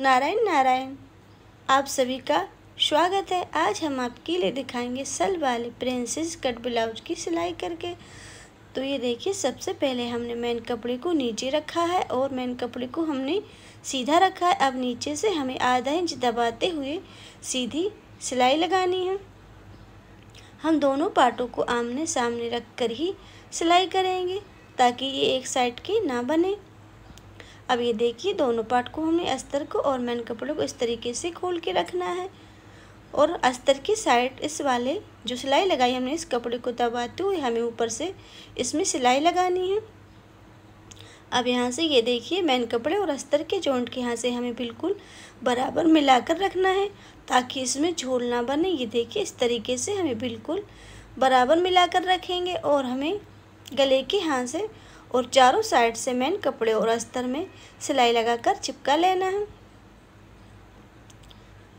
नारायण नारायण, आप सभी का स्वागत है। आज हम आपके लिए दिखाएँगे सल वाले प्रिंसेस कट ब्लाउज की सिलाई करके। तो ये देखिए, सबसे पहले हमने मेन कपड़े को नीचे रखा है और मेन कपड़े को हमने सीधा रखा है। अब नीचे से हमें आधा इंच दबाते हुए सीधी सिलाई लगानी है। हम दोनों पार्टों को आमने सामने रख कर ही सिलाई करेंगे ताकि ये एक साइड की ना बने। अब ये देखिए, दोनों पार्ट को हमने अस्तर को और मैन कपड़े को इस तरीके से खोल के रखना है। और अस्तर की साइड इस वाले जो सिलाई लगाई हमने, इस कपड़े को दबाते हुए हमें ऊपर से इसमें सिलाई लगानी है। अब यहाँ से ये देखिए, मैन कपड़े और अस्तर के जॉइंट के यहाँ से हमें बिल्कुल बराबर मिलाकर रखना है, ताकि इसमें झोल ना बने। ये देखिए, इस तरीके से हमें बिल्कुल बराबर मिलाकर रखेंगे और हमें गले के यहाँ से और चारों साइड से मैन कपड़े और अस्तर में सिलाई लगाकर चिपका लेना है।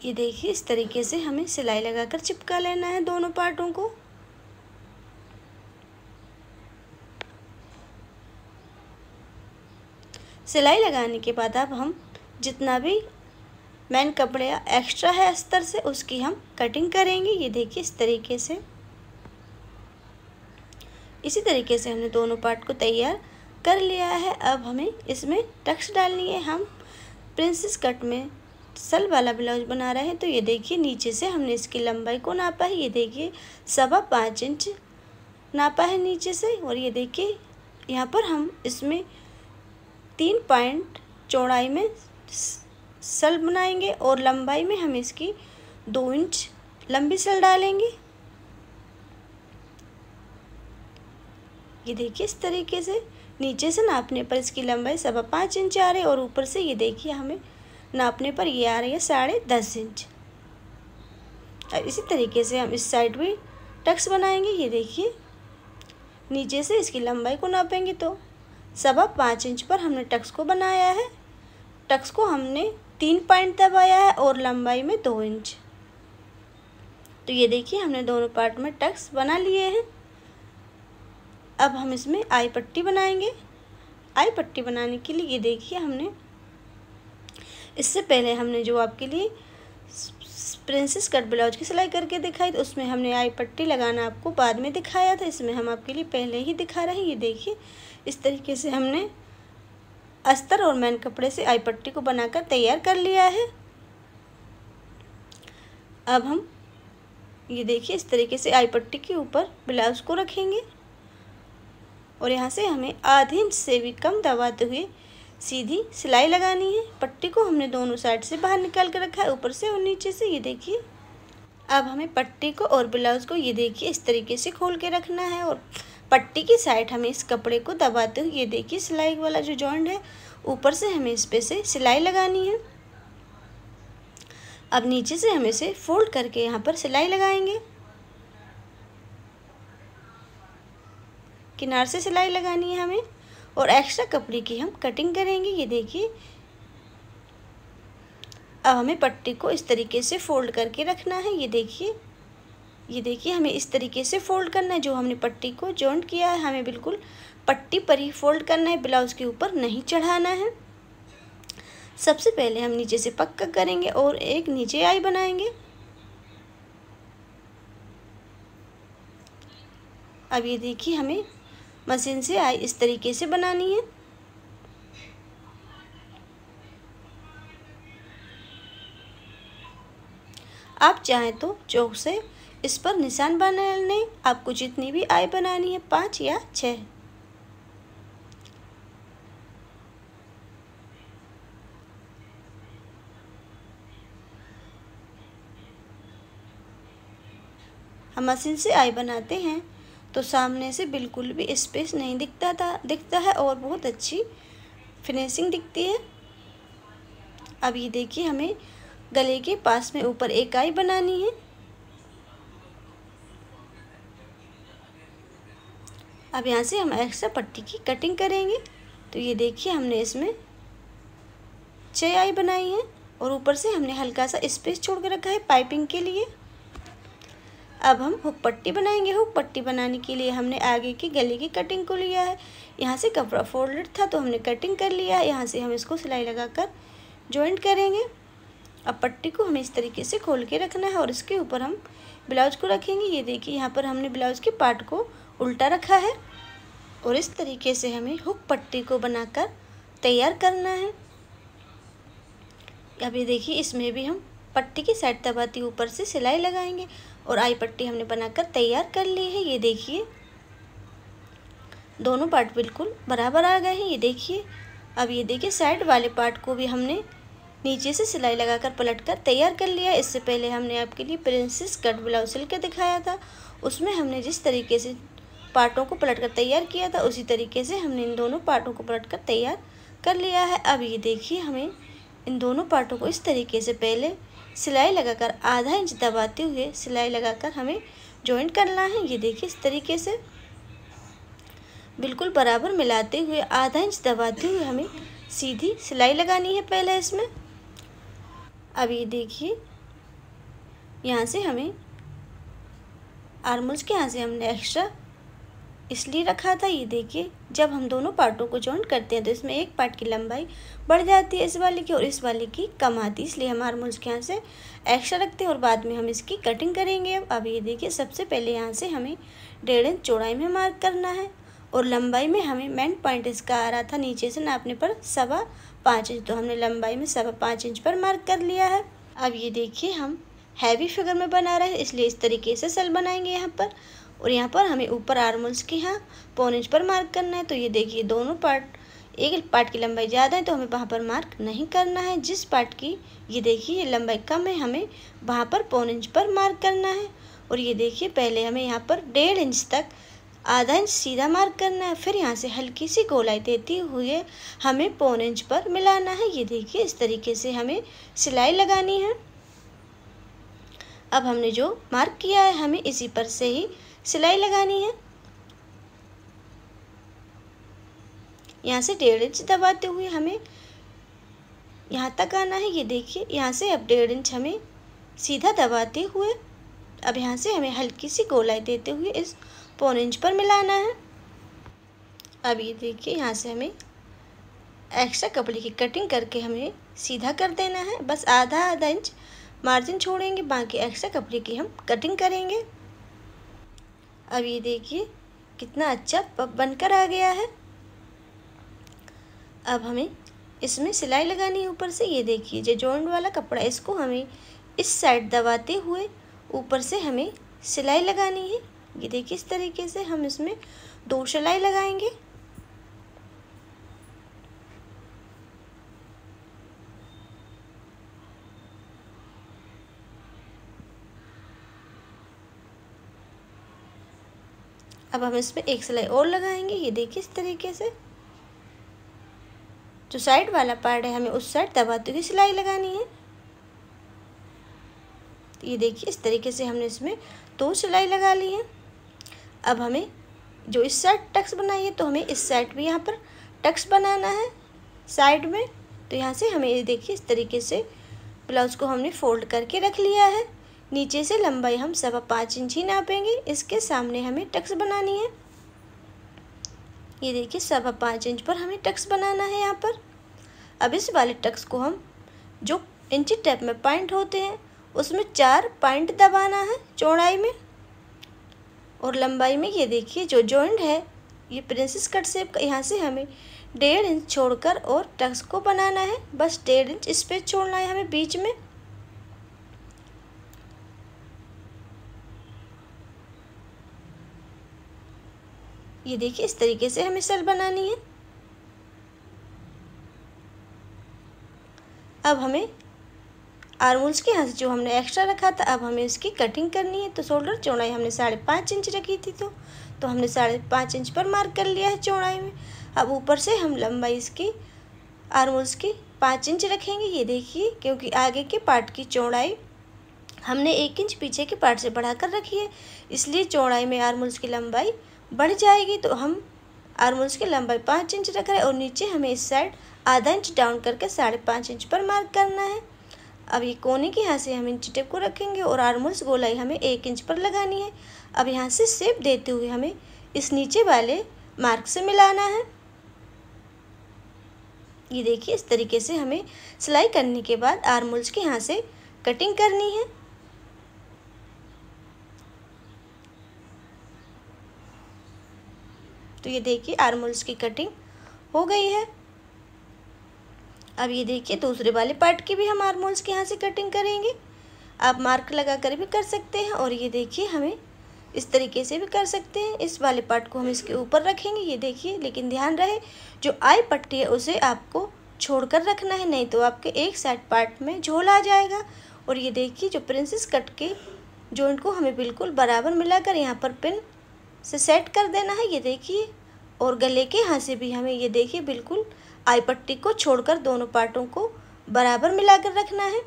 ये देखिए, इस तरीके से हमें सिलाई लगाकर चिपका लेना है दोनों पार्टों को। सिलाई लगाने के बाद अब हम जितना भी मैन कपड़े एक्स्ट्रा है अस्तर से, उसकी हम कटिंग करेंगे। ये देखिए, इस तरीके से इसी तरीके से हमने दोनों पार्ट को तैयार कर लिया है। अब हमें इसमें टक्स डालनी है। हम प्रिंसेस कट में सल वाला ब्लाउज बना रहे हैं। तो ये देखिए, नीचे से हमने इसकी लंबाई को नापा है। ये देखिए सवा पाँच इंच नापा है नीचे से। और ये देखिए, यहाँ पर हम इसमें तीन पॉइंट चौड़ाई में सल बनाएँगे। और लंबाई में हम इसकी दो इंच लंबी सल डालेंगे। ये देखिए इस तरीके से। नीचे से नापने पर इसकी लंबाई सवा पाँच इंच आ रही है और ऊपर से ये देखिए हमें नापने पर ये आ रही है साढ़े दस इंच। और इसी तरीके से हम इस साइड भी टक्स बनाएँगे। ये देखिए, नीचे से इसकी लंबाई को नापेंगे तो सवा पाँच इंच पर हमने टक्स को बनाया है। टक्स को हमने तीन पॉइंट दबाया है और लंबाई में दो इंच। तो ये देखिए हमने दोनों पार्ट में टक्स बना लिए हैं। अब हम इसमें आई पट्टी बनाएँगे। आई पट्टी बनाने के लिए ये देखिए हमने, इससे पहले हमने जो आपके लिए प्रिंसेस कट ब्लाउज की सिलाई करके दिखाई तो उसमें हमने आई पट्टी लगाना आपको बाद में दिखाया था। इसमें हम आपके लिए पहले ही दिखा रहे हैं। ये देखिए, इस तरीके से हमने अस्तर और मैन कपड़े से आई पट्टी को बनाकर तैयार कर लिया है। अब हम ये देखिए, इस तरीके से आई पट्टी के ऊपर ब्लाउज को रखेंगे। और यहाँ से हमें आधे इंच से भी कम दबाते हुए सीधी सिलाई लगानी है। पट्टी को हमने दोनों साइड से बाहर निकाल कर रखा है, ऊपर से और नीचे से, ये देखिए। अब हमें पट्टी को और ब्लाउज को, ये देखिए, इस तरीके से खोल के रखना है और पट्टी की साइड हमें इस कपड़े को दबाते हुए, ये देखिए, सिलाई वाला जो जॉइंट है, ऊपर से हमें इस पे से सिलाई लगानी है। अब नीचे से हम इसे फोल्ड करके यहाँ पर सिलाई लगाएँगे। किनार से सिलाई लगानी है हमें और एक्स्ट्रा कपड़े की हम कटिंग करेंगे। ये देखिए। अब हमें पट्टी को इस तरीके से फोल्ड करके रखना है। ये देखिए। ये देखिए, हमें इस तरीके से फोल्ड करना है। जो हमने पट्टी को जॉइंट किया है, हमें बिल्कुल पट्टी पर ही फोल्ड करना है। ब्लाउज के ऊपर नहीं चढ़ाना है। सबसे पहले हम नीचे से पक्का करेंगे और एक नीचे आई बनाएँगे। अब ये देखिए, हमें मशीन से आई, इस तरीके से बनानी है। आप चाहें तो चौक से इस पर निशान बना लें आपको जितनी भी आई बनानी है, पाँच या छः हम मशीन से आई बनाते हैं। तो सामने से बिल्कुल भी स्पेस नहीं दिखता था, दिखता है और बहुत अच्छी फिनिशिंग दिखती है। अब ये देखिए हमें गले के पास में ऊपर एक आई बनानी है। अब यहाँ से हम एक्स्ट्रा पट्टी की कटिंग करेंगे। तो ये देखिए हमने इसमें छः आई बनाई है और ऊपर से हमने हल्का सा स्पेस छोड़ कर रखा है पाइपिंग के लिए। अब हम हुक पट्टी बनाएँगे। हुक पट्टी बनाने के लिए हमने आगे की गले की कटिंग को लिया है। यहाँ से कपड़ा फोल्डेड था तो हमने कटिंग कर लिया है। यहाँ से हम इसको सिलाई लगाकर ज्वाइंट करेंगे। अब पट्टी को हमें इस तरीके से खोल के रखना है और इसके ऊपर हम ब्लाउज को रखेंगे। ये देखिए, यहाँ पर हमने ब्लाउज के पार्ट को उल्टा रखा है और इस तरीके से हमें हुक पट्टी को बनाकर तैयार करना है। अब ये देखिए, इसमें भी हम पट्टी की साइड दबाती ऊपर से सिलाई लगाएँगे। और आई पट्टी हमने बनाकर तैयार कर ली है, ये देखिए। दोनों पार्ट बिल्कुल बराबर आ गए हैं, ये देखिए। अब ये देखिए साइड वाले पार्ट को भी हमने नीचे से सिलाई लगाकर पलट कर तैयार कर लिया। इससे पहले हमने आपके लिए प्रिंसेस कट ब्लाउज सिल के दिखाया था। उसमें हमने जिस तरीके से पार्टों को पलट कर तैयार किया था, उसी तरीके से हमने इन दोनों पार्टों को पलट कर तैयार कर लिया है। अब ये देखिए, हमें इन दोनों पार्टों को इस तरीके से पहले सिलाई लगाकर, आधा इंच दबाते हुए सिलाई लगाकर हमें जॉइंट करना है। ये देखिए, इस तरीके से बिल्कुल बराबर मिलाते हुए, आधा इंच दबाते हुए हमें सीधी सिलाई लगानी है पहले इसमें। अब ये देखिए, यहाँ से हमें आर्मल्स के यहाँ से हमने एक्स्ट्रा इसलिए रखा था, ये देखिए, जब हम दोनों पार्टों को जॉइंट करते हैं तो इसमें एक पार्ट की लंबाई बढ़ जाती है इस वाले की और इस वाले की कम आती है। इसलिए हम आर्मल्स के यहाँ से एक्स्ट्रा रखते हैं और बाद में हम इसकी कटिंग करेंगे। अब अब ये देखिए, सबसे पहले यहाँ से हमें डेढ़ इंच चौड़ाई में मार्क करना है और लंबाई में हमें मेन पॉइंट इसका आ रहा था नीचे से नापने पर सवा पाँच इंच तो हमने लंबाई में सवा पाँच इंच पर मार्क कर लिया है। अब ये देखिए, हम हैवी फिगर में बना रहे हैं, इसलिए इस तरीके से सेल बनाएँगे यहाँ पर। और यहाँ पर हमें ऊपर आर्मोल्स के यहाँ पौन इंच पर मार्क करना है। तो ये देखिए दोनों पार्ट एक पार्ट की लंबाई ज़्यादा है तो हमें वहाँ पर मार्क नहीं करना है। जिस पार्ट की, ये देखिए, ये लंबाई कम है, हमें वहाँ पर पौन इंच पर मार्क करना है। और ये देखिए, पहले हमें यहाँ पर डेढ़ इंच तक आधा इंच सीधा मार्क करना है। फिर यहाँ से हल्की सी गोलाई देती हुए हमें पौन इंच पर मिलाना है। ये देखिए, इस तरीके से हमें सिलाई लगानी है। अब हमने जो मार्क किया है, हमें इसी पर से ही सिलाई लगानी है। यहाँ से डेढ़ इंच दबाते हुए हमें यहाँ तक आना है। ये देखिए, यहाँ से अब डेढ़ इंच हमें सीधा दबाते हुए, अब यहाँ से हमें हल्की सी गोलाई देते हुए इस पौन इंच पर मिलाना है। अब ये देखिए, यहाँ से हमें एक्स्ट्रा कपड़े की कटिंग करके हमें सीधा कर देना है। बस आधा आधा इंच मार्जिन छोड़ेंगे, बाकी एक्स्ट्रा कपड़े की हम कटिंग करेंगे। अब ये देखिए, कितना अच्छा पप बनकर आ गया है। अब हमें इसमें सिलाई लगानी है ऊपर से। ये देखिए जो जॉइंट वाला कपड़ा इसको हमें इस साइड दबाते हुए ऊपर से हमें सिलाई लगानी है। ये देखिए, इस तरीके से हम इसमें दो सिलाई लगाएँगे। अब हम इसमें एक सिलाई और लगाएँगे। ये देखिए इस तरीके से। जो साइड वाला पार्ट है, हमें उस साइड दबाते हुए सिलाई लगानी है। ये देखिए इस तरीके से हमने इसमें दो तो सिलाई लगा ली है। अब हमें जो इस साइड टक्स बनाई है तो हमें इस साइड भी यहाँ पर टक्स बनाना है साइड में। तो यहाँ से हमें ये देखिए इस तरीके से ब्लाउज़ को हमने फोल्ड करके रख लिया है। नीचे से लंबाई हम सवा पाँच इंच ही नापेंगे। इसके सामने हमें टक्स बनानी है। ये देखिए सवा पाँच इंच पर हमें टक्स बनाना है यहाँ पर। अब इस वाले टक्स को हम जो इंची टैप में पॉइंट होते हैं, उसमें चार पॉइंट दबाना है चौड़ाई में। और लंबाई में ये देखिए, जो जॉइंट है, ये प्रिंसेस कट सेप का, यहाँ से हमें डेढ़ इंच छोड़कर और टक्स को बनाना है। बस डेढ़ इंच स्पेस छोड़ना है हमें बीच में। ये देखिए, इस तरीके से हमें सल बनानी है। अब हमें आर्मोल्स के यहाँ से जो हमने एक्स्ट्रा रखा था, अब हमें इसकी कटिंग करनी है। तो शोल्डर, चौड़ाई हमने साढ़े पाँच इंच रखी थी तो तो हमने साढ़े पाँच इंच पर मार्क कर लिया है चौड़ाई में। अब ऊपर से हम लंबाई इसकी आर्मोल्स की पाँच इंच रखेंगे। ये देखिए, क्योंकि आगे के पार्ट की चौड़ाई हमने एक इंच पीछे के पार्ट से बढ़ाकर रखी है, इसलिए चौड़ाई में आर्मोल्स की लंबाई बढ़ जाएगी तो हम आर्मोल्स की लंबाई पाँच इंच रख रहे हैं और नीचे हमें इस साइड आधा इंच डाउन करके साढ़े पाँच इंच पर मार्क करना है। अब ये कोने के यहाँ से हम इंच टेप को रखेंगे और आर्मोल्स गोलाई हमें एक इंच पर लगानी है। अब यहाँ से सेप देते हुए हमें इस नीचे वाले मार्क से मिलाना है। ये देखिए, इस तरीके से हमें सिलाई करने के बाद आर्मोल्स के यहाँ से कटिंग करनी है। तो ये देखिए आर्मोल्स की कटिंग हो गई है। अब ये देखिए दूसरे वाले पार्ट की भी हम आर्मोल्स के यहाँ से कटिंग करेंगे। आप मार्क लगा कर भी कर सकते हैं और ये देखिए हमें इस तरीके से भी कर सकते हैं। इस वाले पार्ट को हम इसके ऊपर रखेंगे, ये देखिए, लेकिन ध्यान रहे, जो आई पट्टी है उसे आपको छोड़कर रखना है, नहीं तो आपके एक साइड पार्ट में झोल आ जाएगा। और ये देखिए जो प्रिंसेस कट के जॉइंट को हमें बिल्कुल बराबर मिलाकर यहाँ पर पिन से सेट कर देना है, ये देखिए। और गले के यहाँ से भी हमें ये देखिए, बिल्कुल आई पट्टी को छोड़कर दोनों पार्टों को बराबर मिलाकर रखना है।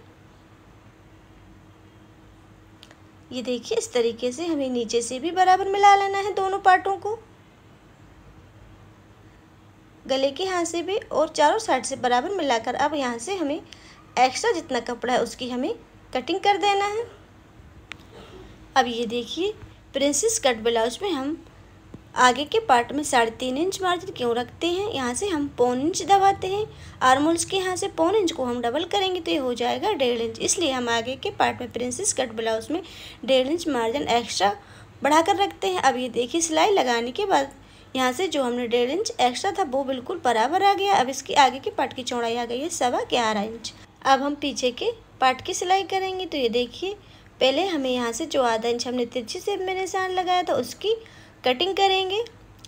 ये देखिए, इस तरीके से हमें नीचे से भी बराबर मिला लेना है दोनों पार्टों को। गले के यहाँ से भी और चारों साइड से बराबर मिलाकर अब यहाँ से हमें एक्स्ट्रा जितना कपड़ा है उसकी हमें कटिंग कर देना है। अब ये देखिए प्रिंसेस कट ब्लाउज में हम आगे के पार्ट में साढ़े तीन इंच मार्जिन क्यों रखते हैं? यहाँ से हम पौन इंच दबाते हैं। आर्मोल्स के यहाँ से पौन इंच को हम डबल करेंगे तो ये हो जाएगा डेढ़ इंच। इसलिए हम आगे के पार्ट में प्रिंसेस कट ब्लाउज में डेढ़ इंच मार्जिन एक्स्ट्रा बढ़ाकर रखते हैं। अब ये देखिए सिलाई लगाने के बाद, यहाँ से जो हमने डेढ़ इंच एक्स्ट्रा था, वो बिल्कुल बराबर आ गया। अब इसकी आगे के पार्ट की चौड़ाई आ गई है सवा ग्यारह इंच। अब हम पीछे के पार्ट की सिलाई करेंगे तो ये देखिए पहले हमें यहाँ से जो आधा इंच हमने तिरछी से में निशान लगाया था, उसकी कटिंग करेंगे।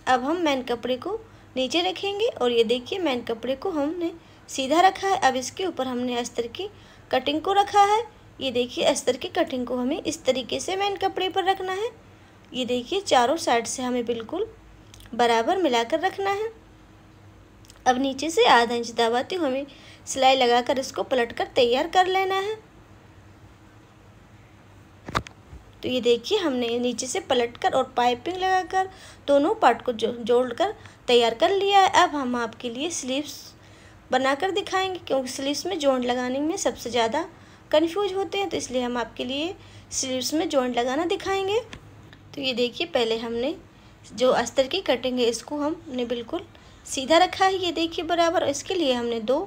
अब हम मैन कपड़े को नीचे रखेंगे और ये देखिए मैन कपड़े को हमने सीधा रखा है। अब इसके ऊपर हमने अस्तर की कटिंग को रखा है। ये देखिए अस्तर की कटिंग को हमें इस तरीके से मैन कपड़े पर रखना है। ये देखिए चारों साइड से हमें बिल्कुल बराबर मिलाकर रखना है। अब नीचे से आधा इंच दबाती हूँ हमें सिलाई लगाकर इसको पलटकर तैयार कर लेना है। तो ये देखिए, हमने नीचे से पलटकर और पाइपिंग लगाकर दोनों पार्ट को जो, जोड़कर तैयार कर लिया है। अब हम आपके लिए स्लीव्स बनाकर दिखाएँगे, क्योंकि स्लीव्स में जॉइंट लगाने में सबसे ज़्यादा कन्फ्यूज़ होते हैं तो इसलिए हम आपके लिए स्लीव्स में जॉइंट लगाना दिखाएँगे। तो ये देखिए, पहले हमने जो अस्तर की कटिंग है, इसको हमने बिल्कुल सीधा रखा है, ये देखिए बराबर। इसके लिए हमने दो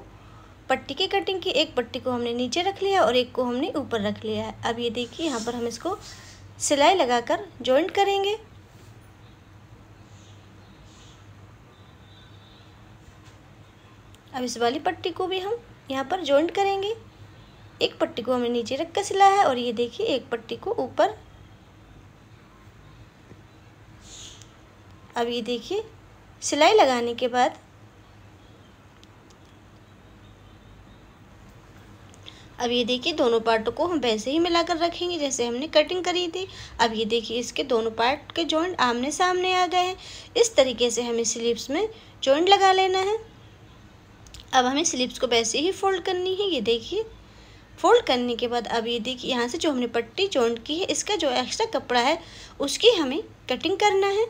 पट्टी की कटिंग की, एक पट्टी को हमने नीचे रख लिया और एक को हमने ऊपर रख लिया है। अब ये देखिए, यहाँ पर हम इसको सिलाई लगाकर जॉइंट करेंगे। अब इस वाली पट्टी को भी हम यहाँ पर जॉइंट करेंगे। एक पट्टी को हमने नीचे रख कर सिलाया है और ये देखिए, एक पट्टी को ऊपर। अब ये देखिए, सिलाई लगाने के बाद अब ये देखिए, दोनों पार्टों को हम वैसे ही मिलाकर रखेंगे, जैसे हमने कटिंग करी थी। अब ये देखिए, इसके दोनों पार्ट के जॉइंट आमने सामने आ गए हैं। इस तरीके से हमें स्लीव्स में जॉइंट लगा लेना है। अब हमें स्लीव्स को वैसे ही फोल्ड करनी है। ये देखिए फोल्ड करने के बाद अब ये देखिए, यहाँ से जो हमने पट्टी जॉइंट की है, इसका जो एक्स्ट्रा कपड़ा है, उसकी हमें कटिंग करना है।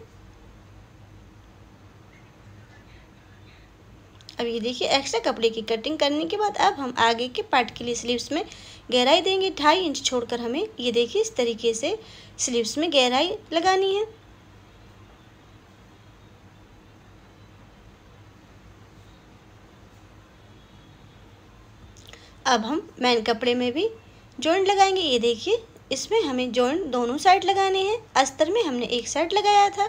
अब ये देखिए एक्स्ट्रा कपड़े की कटिंग करने के बाद अब हम आगे के पार्ट के लिए स्लीव्स में गहराई देंगे। ढाई इंच छोड़कर हमें ये देखिए, इस तरीके से स्लीव्स में गहराई लगानी है। अब हम मैन कपड़े में भी जॉइंट लगाएँगे। ये देखिए, इसमें हमें जॉइंट दोनों साइड लगाने हैं। अस्तर में हमने एक साइड लगाया था।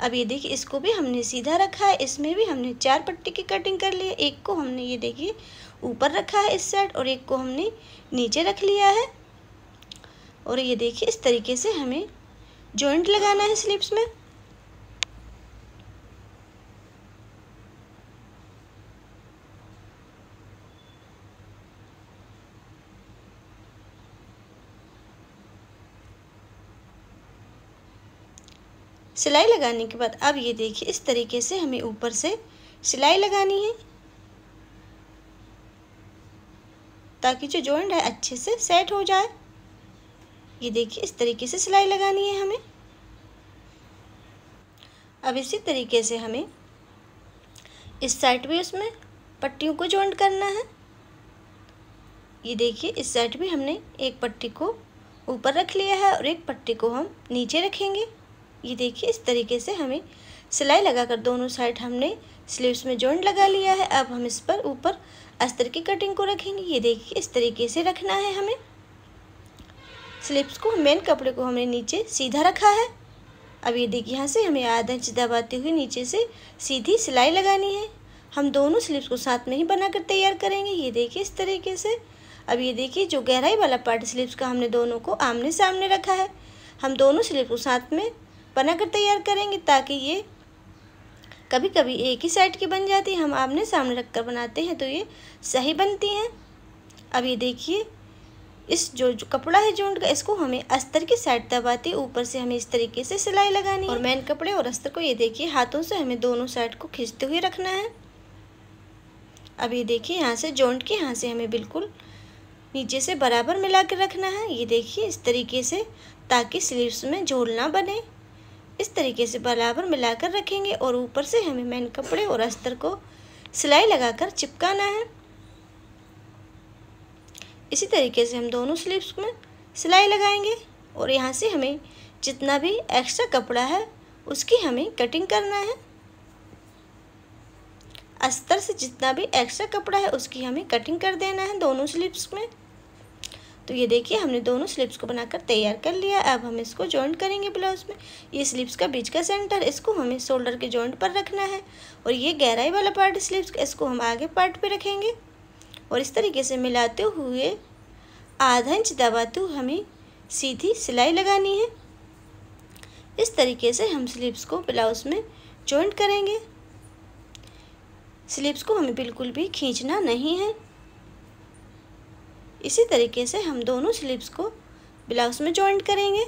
अब ये देखिए, इसको भी हमने सीधा रखा है, इसमें भी हमने चार पट्टी की कटिंग कर ली है, एक को हमने ये देखिए, ऊपर रखा है इस साइड और एक को हमने नीचे रख लिया है। और ये देखिए, इस तरीके से हमें जॉइंट लगाना है स्लिप्स में। सिलाई लगाने के बाद अब ये देखिए, इस तरीके से हमें ऊपर से सिलाई लगानी है। ताकि जो जॉइंट है, अच्छे से सेट हो जाए। ये देखिए, इस तरीके से सिलाई लगानी है हमें। अब इसी तरीके से हमें इस साइड भी उसमें पट्टियों को जॉइंट करना है। ये देखिए, इस साइड भी हमने एक पट्टी को ऊपर रख लिया है और एक पट्टी को हम नीचे रखेंगे। ये देखिए, इस तरीके से हमें सिलाई लगाकर दोनों साइड हमने स्लीव्स में जॉइंट लगा लिया है। अब हम इस पर ऊपर अस्तर की कटिंग को रखेंगे। ये देखिए, इस तरीके से रखना है हमें। स्लीव्स को मेन कपड़े को हमने नीचे सीधा रखा है। अब ये देखिए, यहाँ से हमें आधा इंच दबाते हुए नीचे से सीधी सिलाई लगानी है। हम दोनों स्लीव्स को साथ में ही बनाकर तैयार करेंगे। ये देखिए, इस तरीके से। अब ये देखिए, जो गहराई वाला पार्ट स्लीव्स का हमने दोनों को आमने सामने रखा है। हम दोनों स्लीव को साथ में बनाकर तैयार करेंगे ताकि ये कभी कभी एक ही साइड की बन जाती है। हम आमने सामने रख कर बनाते हैं तो ये सही बनती हैं। अब ये देखिए इस जो, जो कपड़ा है जोंट का इसको हमें अस्तर की साइड दबाते ऊपर से हमें इस तरीके से सिलाई लगानी और मैन कपड़े और अस्तर को ये देखिए हाथों से हमें दोनों साइड को खींचते हुए रखना है। अब ये देखिए यहाँ से जॉइंट के यहाँ से हमें बिल्कुल नीचे से बराबर मिला के रखना है। ये देखिए इस तरीके से ताकि स्लीव्स में झोल ना बने। इस तरीके से बराबर मिलाकर रखेंगे और ऊपर से हमें मैन कपड़े और अस्तर को सिलाई लगाकर चिपकाना है। इसी तरीके से हम दोनों स्लीव्स में सिलाई लगाएँगे और यहाँ से हमें जितना भी एक्स्ट्रा कपड़ा है उसकी हमें कटिंग करना है। अस्तर से जितना भी एक्स्ट्रा कपड़ा है उसकी हमें कटिंग कर देना है दोनों स्लीव्स में। तो ये देखिए, हमने दोनों स्लिप्स को बनाकर तैयार कर लिया। अब हम इसको जॉइंट करेंगे ब्लाउज में। ये स्लिप्स का बीच का सेंटर इसको हमें शोल्डर के जॉइंट पर रखना है। और ये गहराई वाला पार्ट स्लिप्स इसको हम आगे पार्ट पे रखेंगे। और इस तरीके से मिलाते हुए आधा इंच दबाते हुए हमें सीधी सिलाई लगानी है। इस तरीके से हम स्लीव्स को ब्लाउज में जॉइंट करेंगे। स्लीव्स को हमें बिल्कुल भी खींचना नहीं है। इसी तरीके से हम दोनों स्लीव्स को ब्लाउज में जॉइंट करेंगे।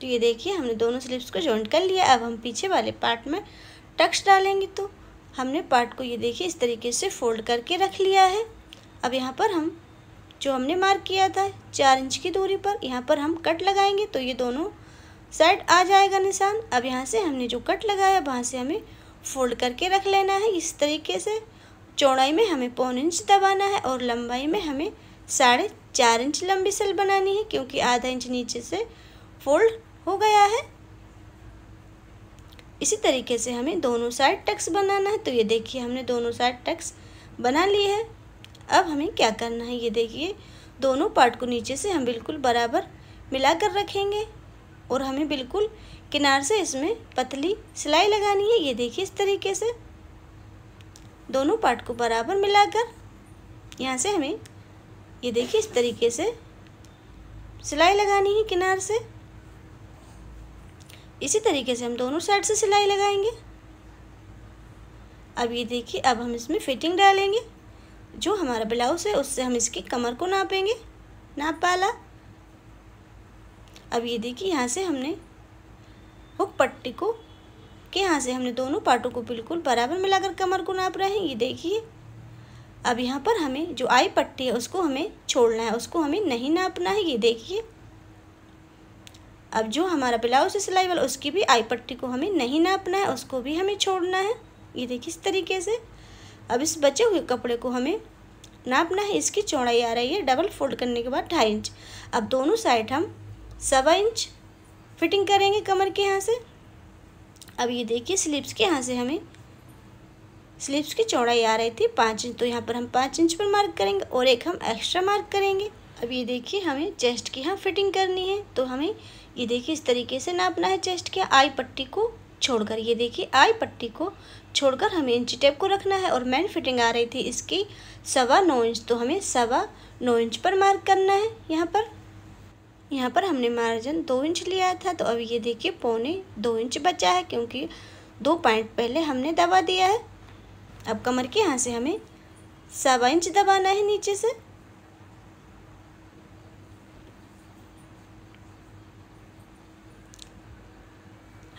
तो ये देखिए, हमने दोनों स्लीव्स को जॉइंट कर लिया। अब हम पीछे वाले पार्ट में टक्स डालेंगे तो हमने पार्ट को ये देखिए, इस तरीके से फोल्ड करके रख लिया है। अब यहाँ पर हम, जो हमने मार्क किया था, चार इंच की दूरी पर, यहाँ पर हम कट लगाएँगे। तो ये दोनों साइड आ जाएगा निशान। अब यहाँ से हमने जो कट लगाया, वहाँ से हमें फोल्ड करके रख लेना है इस तरीके से। चौड़ाई में हमें पौन इंच दबाना है और लंबाई में हमें साढ़े चार इंच लंबी सल बनानी है, क्योंकि आधा इंच नीचे से फोल्ड हो गया है। इसी तरीके से हमें दोनों साइड टक्स बनाना है। तो ये देखिए, हमने दोनों साइड टक्स बना लिए है। अब हमें क्या करना है, ये देखिए, दोनों पार्ट को नीचे से हम बिल्कुल बराबर मिलाकर रखेंगे। और हमें बिल्कुल किनार से इसमें पतली सिलाई लगानी है। ये देखिए इस तरीके से। दोनों पार्ट को बराबर मिलाकर यहाँ से हमें, ये देखिए इस तरीके से सिलाई लगानी है किनार से। इसी तरीके से हम दोनों साइड से सिलाई लगाएँगे। अब ये देखिए, अब हम इसमें फिटिंग डालेंगे। जो हमारा ब्लाउज है, उससे हम इसकी कमर को नापेंगे। नाप पाला। अब ये देखिए, यहाँ से हमने हुक पट्टी को, के यहाँ से हमने दोनों पार्टों को बिल्कुल बराबर मिलाकर कमर को नाप रहे हैं। ये देखिए, अब यहाँ पर हमें जो आई पट्टी है, उसको हमें छोड़ना है, उसको हमें नहीं नापना है। ये देखिए, अब जो हमारा ब्लाउज है, सिलाई वाला, उसकी भी आई पट्टी को हमें नहीं नापना है, उसको भी हमें छोड़ना है। ये देखिए, इस तरीके से अब इस बचे हुए कपड़े को हमें नापना है। इसकी चौड़ाई आ रही है, डबल फोल्ड करने के बाद ढाई इंच। अब दोनों साइड हम सवा इंच। फिटिंग करेंगे कमर के यहाँ से। अब ये देखिए, स्लीव्स के यहाँ से हमें स्लीव्स की चौड़ाई आ रही थी पाँच इंच। तो यहाँ पर हम पाँच इंच पर मार्क करेंगे और एक हम एक्स्ट्रा मार्क करेंगे। अब ये देखिए, हमें चेस्ट की यहाँ फिटिंग करनी है। तो हमें ये देखिए, इस तरीके से नापना है चेस्ट के आई पट्टी को छोड़कर। ये देखिए, आई पट्टी को छोड़कर हमें इंची टेप को रखना है और मैन फिटिंग आ रही थी इसकी सवा नौ इंच। तो हमें सवा नौ इंच पर मार्क करना है यहाँ पर। यहाँ पर हमने मार्जिन दो इंच लिया था तो अब ये देखिए पौने दो इंच बचा है, क्योंकि दो पॉइंट पहले हमने दबा दिया है। अब कमर के यहाँ से हमें सवा इंच दबाना है नीचे से।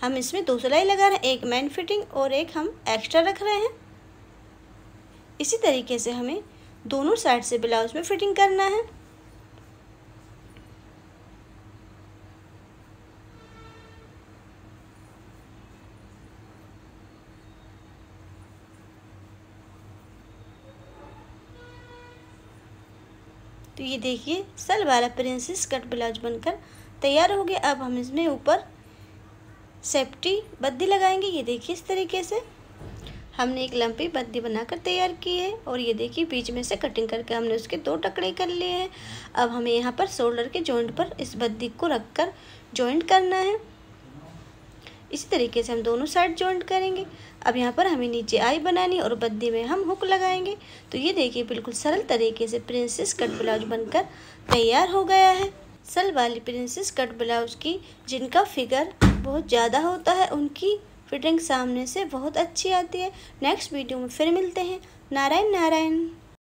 हम इसमें दो सिलाई लगा रहे हैं, एक मैन फिटिंग और एक हम एक्स्ट्रा रख रहे हैं। इसी तरीके से हमें दोनों साइड से ब्लाउज में फिटिंग करना है। ये देखिए, सल वाला प्रिंसेस कट ब्लाउज बनकर तैयार हो गया। अब हम इसमें ऊपर सेफ्टी बद्दी लगाएँगे। ये देखिए इस तरीके से। हमने एक लंपी बद्दी बनाकर तैयार की है और ये देखिए, बीच में से कटिंग करके हमने उसके दो टकड़े कर लिए हैं। अब हमें यहाँ पर शोल्डर के जॉइंट पर इस बद्दी को रखकर जॉइंट करना है। इसी तरीके से हम दोनों साइड जॉइंट करेंगे। अब यहाँ पर हमें नीचे आई बनानी और बद्दी में हम हुक लगाएँगे। तो ये देखिए, बिल्कुल सरल तरीके से प्रिंसेस कट ब्लाउज बनकर तैयार हो गया है। सल वाली प्रिंसेस कट ब्लाउज की जिनका फिगर बहुत ज़्यादा होता है, उनकी फिटिंग सामने से बहुत अच्छी आती है। नेक्स्ट वीडियो में फिर मिलते हैं। नारायण नारायण।